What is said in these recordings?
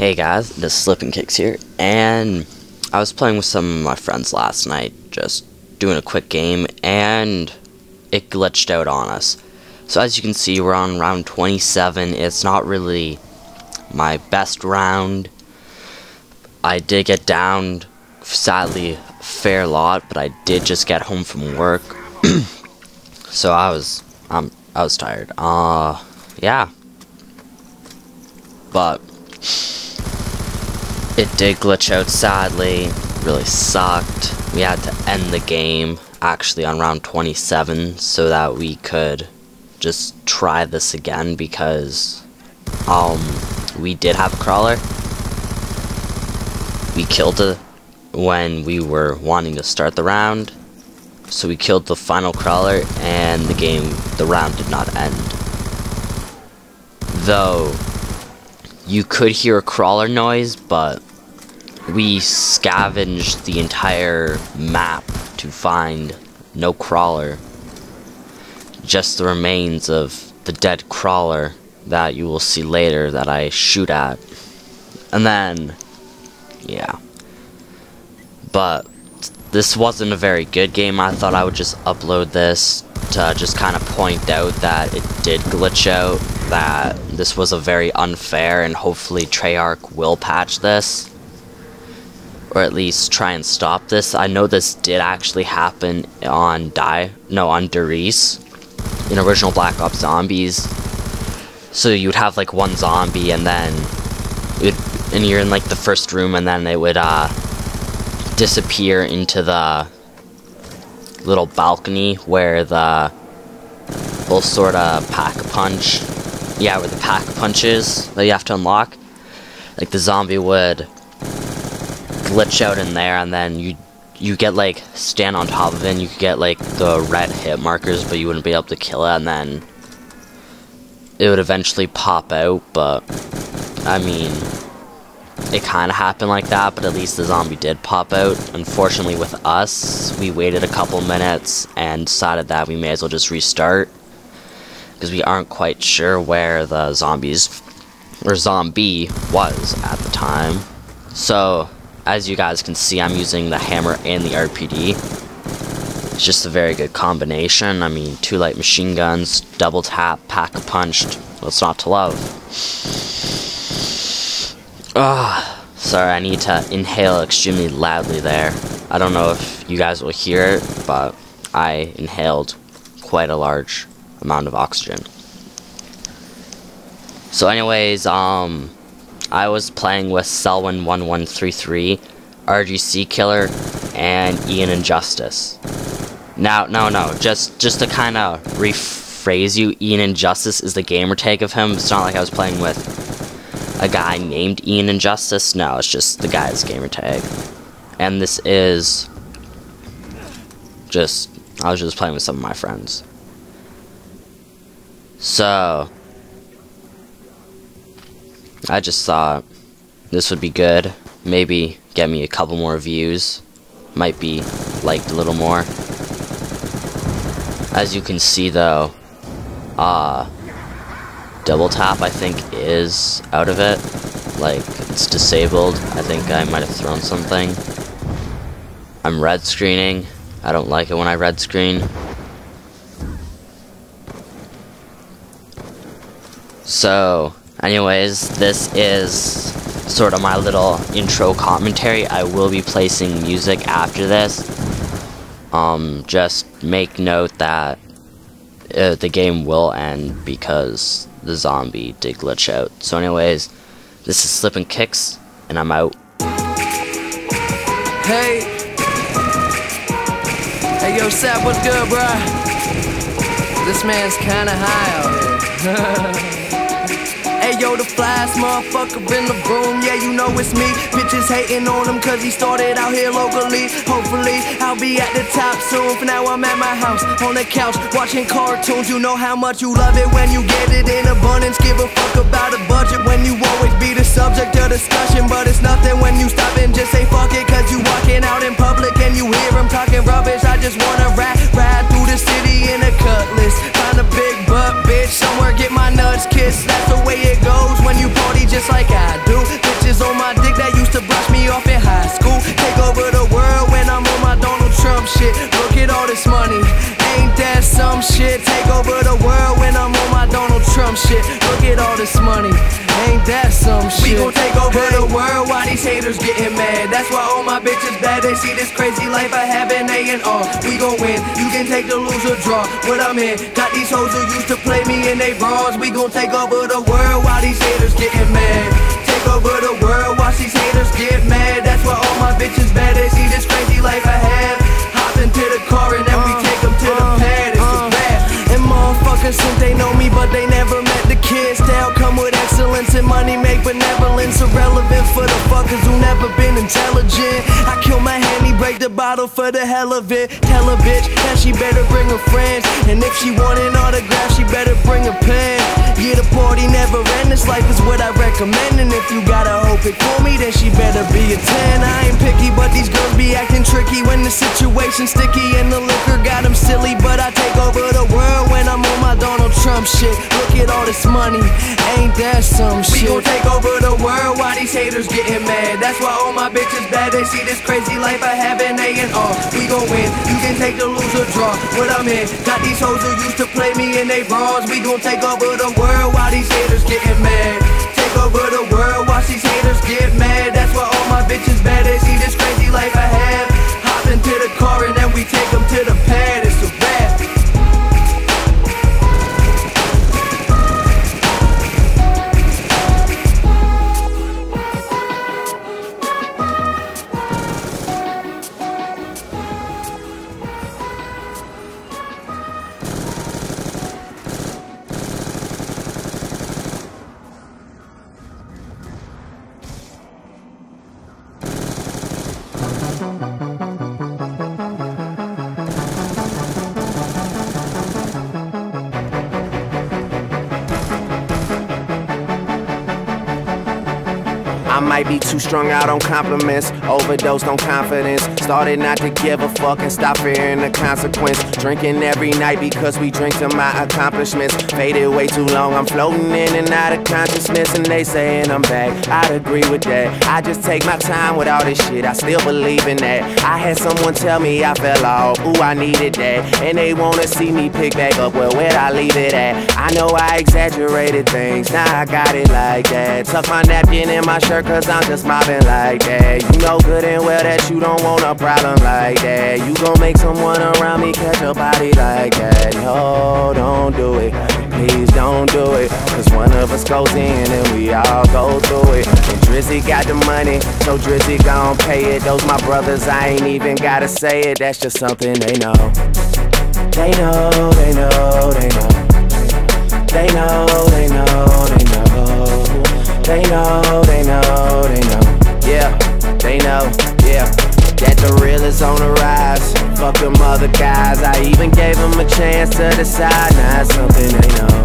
Hey guys, this is Slippin' Kicks here, and I was playing with some of my friends last night, just doing a quick game, and it glitched out on us. So as you can see, we're on round 27. It's not really my best round. I did get downed, sadly, a fair lot, but I did just get home from work. so I was, um, I was tired. Uh, yeah. But it did glitch out sadly. Really sucked. We had to end the game actually on round 27 so that we could just try this again because um we did have a crawler. We killed it when we were wanting to start the round. So we killed the final crawler and the game the round did not end. Though you could hear a crawler noise, but we scavenged the entire map to find no crawler. Just the remains of the dead crawler that you will see later that I shoot at. And then, yeah. But this wasn't a very good game. I thought I would just upload this to just kind of point out that it did glitch out, that this was a very unfair, and hopefully Treyarch will patch this. Or at least try and stop this. I know this did actually happen on Die, no, on Der Riese, in original Black Ops Zombies. So you'd have like one zombie and then, it, and you're in like the first room and then it would uh, disappear into the little balcony where the will sort of pack punch. Yeah, where the pack punches that you have to unlock. Like the zombie would glitch out in there, and then you you get like stand on top of it, and you could get like the red hit markers, but you wouldn't be able to kill it, and then it would eventually pop out. But I mean, it kind of happened like that, but at least the zombie did pop out. Unfortunately, with us, we waited a couple minutes and decided that we may as well just restart because we aren't quite sure where the zombies or zombie was at the time. So, as you guys can see, I'm using the HAMR and the RPD. It's just a very good combination. I mean, two light machine guns, double tap, pack a punched. What's not to love? Ah, sorry, I need to inhale extremely loudly there. I don't know if you guys will hear it, but I inhaled quite a large amount of oxygen. So anyways, um, I was playing with Selwyn1133, RGC Killer, and Ian Injustice. Now, no, no, just just to kind of rephrase you, Ian Injustice is the gamer tag of him. It's not like I was playing with a guy named Ian Injustice. No, it's just the guy's gamer tag. And this is just, I was just playing with some of my friends. So, I just thought this would be good. Maybe get me a couple more views. Might be liked a little more. As you can see though, uh, double tap I think is out of it. Like, it's disabled. I think I might have thrown something. I'm red screening. I don't like it when I red screen. So, anyways, this is sort of my little intro commentary. I will be placing music after this. Um, just make note that uh, the game will end because the zombie did glitch out. So anyways, this is Slippin' Kicks, and I'm out. Hey. Hey, yo, Sap, what's good, bruh? This man's kinda high out here. Yo, the flyest motherfucker in the room, yeah, you know it's me. Bitches hating on him cause he started out here locally. Hopefully, I'll be at the top soon. For now, I'm at my house, on the couch, watching cartoons. You know how much you love it when you get it in abundance. Give a fuck about a budget when you always be the subject of discussion. But it's nothing when you stop and just say fuck it cause you walking out in public and you hear him talking rubbish. I just wanna rap, ride through the city in a cutlass. Find a big butt, bitch, somewhere get my nuts kissed. See this crazy life I have in A and R. We gon' win. You can take the lose or draw. What I'm in. Got these hoes who used to play me in they bras. We gon' take over the world while these haters getting mad. Take over the world, watch these haters get mad. That's why all my bitches bad. They see this crazy life I have. Hop into the car and then we uh, take them to the uh, pad. It's a uh. bad. And motherfuckers think they know me, but they never met the kids. They'll come with excellence and money make benevolence irrelevant for the fuckers who never been intelligent. I kill my Henny, break the bottle for the hell of it. Tell a bitch that she better bring her friends, and if she want an autograph, she better bring a pen. Yeah, the party never end. This life is what I recommend, and if you gotta hope it for me, then she better be a 10. I ain't picky, but these girls be acting tricky when the situation's sticky and the liquor got them silly. But I take over the world when I'm on my Donald Trump shit. Look at all this money, ain't that some shit? We gon' take over the world while these haters getting mad. That's why all my bitches bad. They see this crazy life I have in A and R. We gon' win. You can take the lose or draw. What I'm in. Got these hoes who used to play me in they bras. We gon' take over the world while these haters getting mad. Take over the world, while these haters get mad. That's why all my bitches bad. They see this crazy life I have. Hop into the car and then we take them to the pad. Might be too strung out on compliments, overdosed on confidence. Started not to give a fuck and stop fearing the consequence. Drinking every night because we drink to my accomplishments. Faded way too long, I'm floating in and out of consciousness, and they saying I'm back. I'd agree with that. I just take my time with all this shit, I still believe in that. I had someone tell me I fell off, ooh, I needed that. And they wanna see me pick back up, well, where'd I leave it at? I know I exaggerated things, now I got it like that. Tuck my napkin in my shirt, cause I'm just mobbing like that. You know good and well that you don't want a problem like that. You gon' make someone around me catch a body like that. No, don't do it. Please don't do it. Cause one of us goes in and we all go through it. And Drizzy got the money, so Drizzy gon' pay it. Those my brothers, I ain't even gotta say it. That's just something they know. They know, they know, they know. They know, they know, they know. They know, they know, they know. Yeah, they know, yeah. That the real is on the rise. Fuck them other guys. I even gave them a chance to decide. Now it's something they know.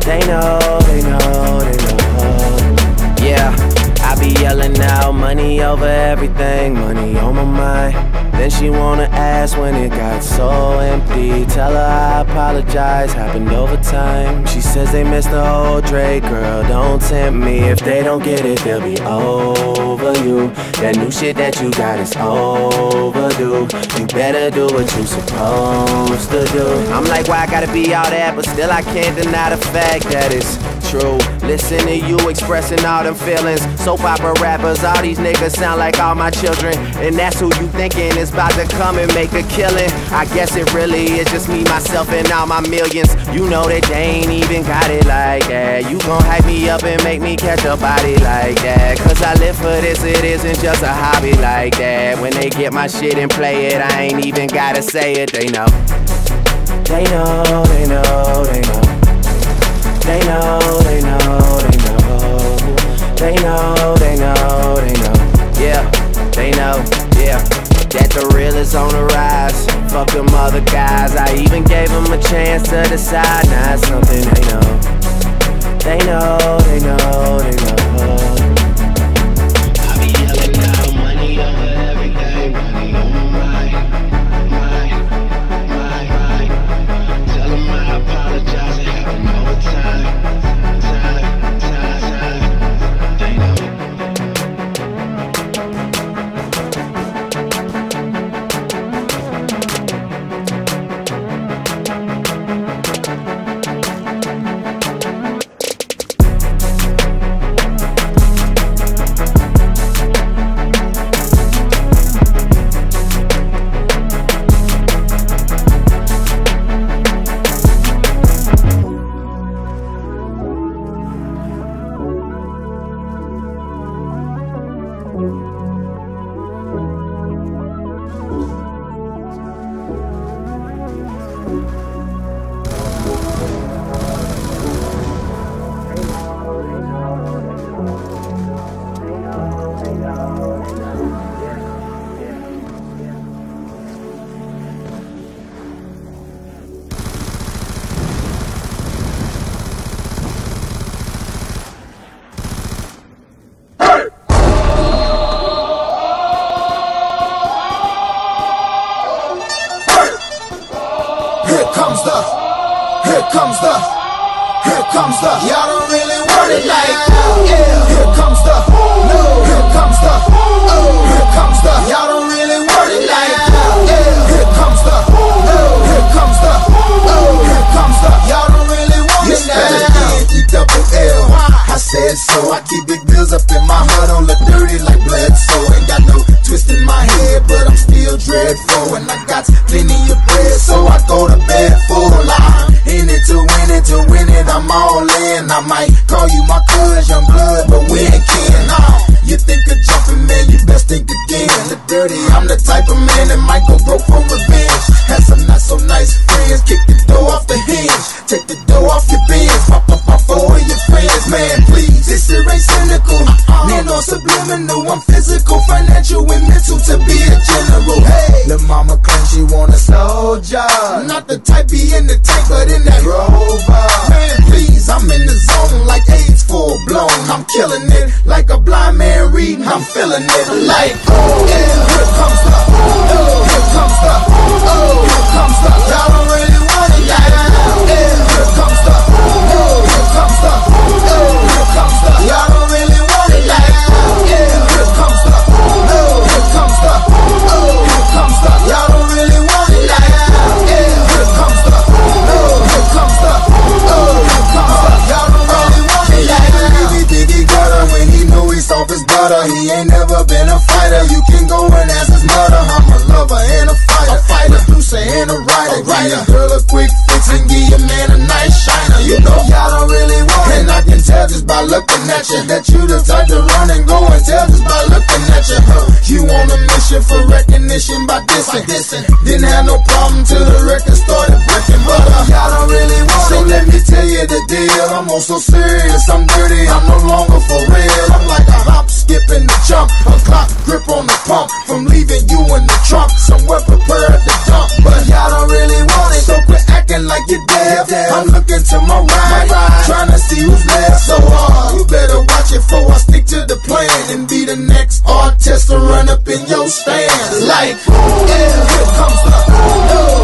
They know, they know, they know. Yeah. I be yelling out money over everything, money on my mind. Then she wanna ask when it got so empty. Tell her I apologize, happened over time. She says they missed the whole Drake, girl, don't tempt me. If they don't get it, they'll be over you. That new shit that you got is overdue. You better do what you supposed to do. I'm like, why I gotta be all that, but still I can't deny the fact that it's true. Listen to you expressing all them feelings. Soap opera rappers, all these niggas sound like all my children. And that's who you thinking is about to come and make a killing. I guess it really is just me, myself, and all my millions. You know that they ain't even got it like that. You gon' hype me up and make me catch a body like that. Cause I live for this, it isn't just a hobby like that. When they get my shit and play it, I ain't even gotta say it, they know. They know, they know, they know. They know, they know, they know. They know, they know, they know. Yeah, they know, yeah. That the real is on the rise. Fuck them other guys. I even gave them a chance to decide. Now it's something they know. They know, they know, they know. All. I might call you my cuz, young blood, but we ain't kin. Nah, you think of jumping, man, you best think again. The dirty, I'm the type of man that might go broke for revenge. Had some not so nice friends, kick the door off the hinge, take the door off your bins, pop up my four of your friends, man. Please, this shit ain't cynical. Subliminal, I'm physical, financial, and mental to be a general. Hey, the mama claims she want a soldier, not the type be in the tank, but in that rover. Man, please, I'm in the zone like AIDS full blown. I'm killing it like a blind man reading. I'm feeling it like, oh, yeah, here comes the, oh, here comes the, oh, here comes the. Y'all don't really want it, yeah, yeah, here comes the, oh, here comes the, oh, here comes the. Y'all when he knew he soft as butter. He ain't never been a fighter. You can go and ask his mother. I'm a lover and a fighter. A fighter, producer and a writer. Give your girl a quick fix and give your man a nice shiner. You know y'all don't really want it. And I can tell just by looking at you that you the type to run and go and tell just by looking at you. Huh? You on a mission for recognition by dissing. Didn't have no problem till the record started breaking. But uh, y'all don't really want so it. So let me tell you the deal. I'm also serious. I'm dirty. I'm no longer for real. I'm like a hop, skip, and a jump. A clock grip on the pump. From leaving you in the trunk. Somewhere prepared to dump. But y'all don't really want it. So quit acting like you're dead. I'm looking to my right. Trying to see who's left. So hard, you better watch it before I stick to the plan. And be the next artist to run up in your stand. Like, yeah, here comes the, oh,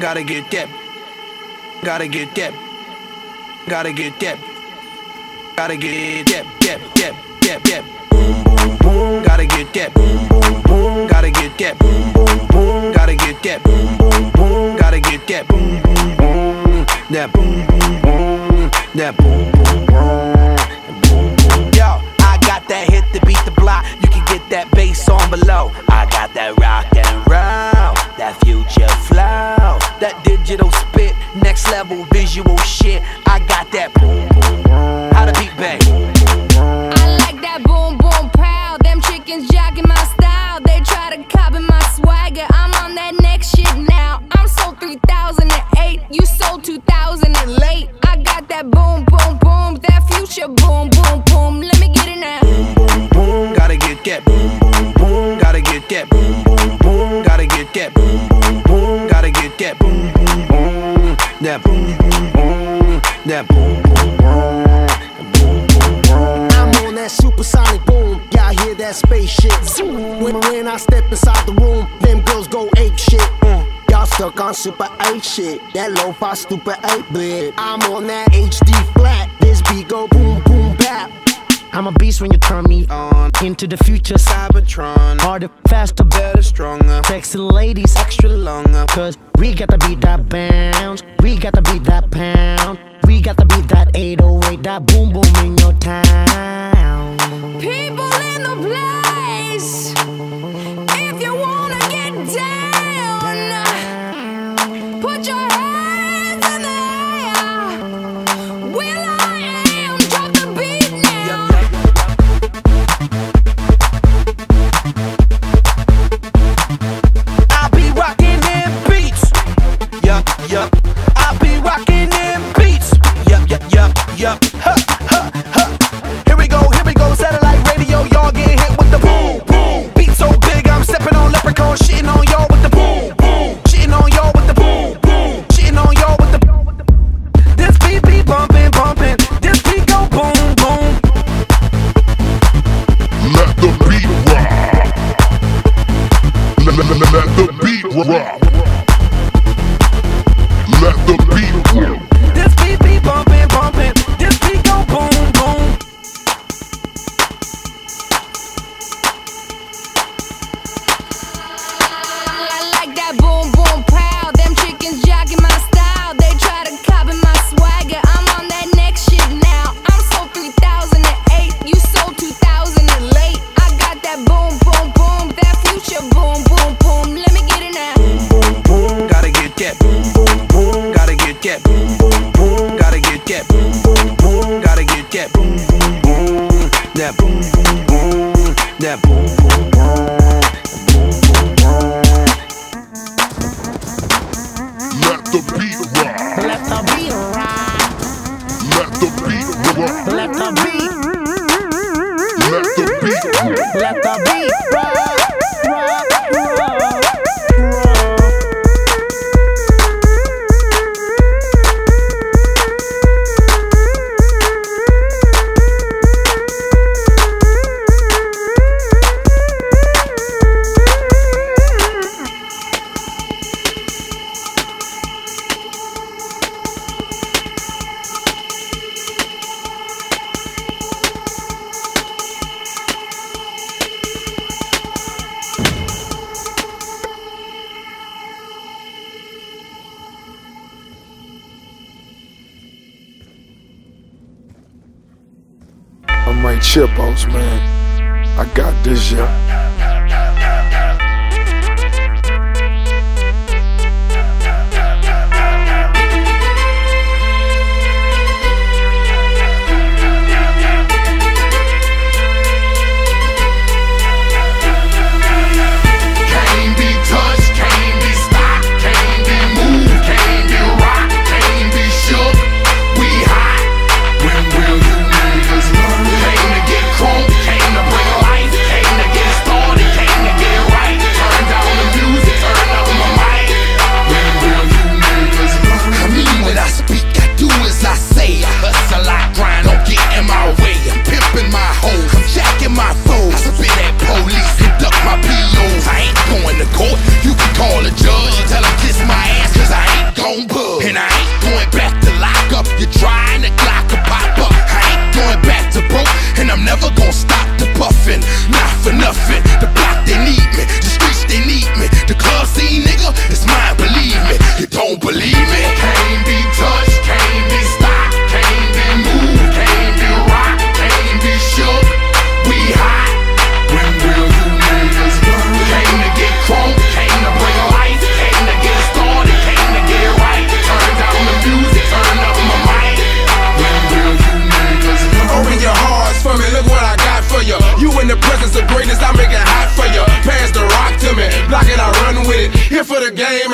Gotta get that. Gotta get that. Gotta get that. Gotta get that. That. That. That. That. Boom. Boom. Boom. Gotta get that. Boom. Boom. Boom. Gotta get that. Boom. Boom. Boom. Gotta get that. Boom. Boom. Boom. Gotta get that. Boom. Boom. Boom. That. Boom. Boom. Boom. That. Boom. Boom. Boom. Yo, I got that hit to beat the that bass on below. I got that rock and roll, that future flow, that digital spit, next level visual shit. I got that boom boom boom. How the beat bang? I like that boom boom pow. Them chickens jacking my style. They try to copy my swagger. I'm on that next shit now sold 3008, you sold 2000 and late. I got that boom, boom, boom, that future boom, boom, boom. Let me get it now. Boom, boom, boom, gotta get that. Boom, boom, boom, gotta get that. Boom, boom, boom, gotta get that. Boom, boom, boom, gotta get that. Boom, boom, boom, that boom, boom, boom, that boom, boom, boom. I'm on that supersonic boom, y'all hear that spaceship? When when I step inside the room, them girls go ape shit. Mm. Y'all stuck on super 8 shit. That low fi stupid 8 bit. I'm on that HD flat. This beat go boom, boom, bap. I'm a beast when you turn me on Into the future, Cybertron Harder, faster, better, stronger Texting ladies, extra longer Cause we gotta beat that bounce We gotta beat that pound We gotta beat that 808 That boom boom in your town People in the place If you wanna get down Let the beat rock. Chipos, man. I got this, yeah.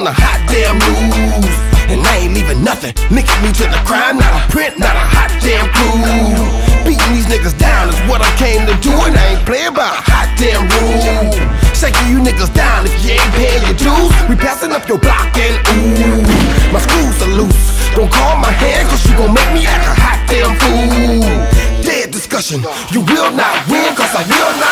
on the hot damn move. And I ain't leaving nothing. Linking me to the crime, not a print, not a hot damn clue. Beating these niggas down is what I came to do, and I ain't playing by a hot damn rule. Shaking you niggas down if you ain't paying your dues. We passing up your block and ooh, my screws are loose. Don't call my hand, cause you gon' make me act a hot damn fool. Dead discussion, you will not win, cause I will not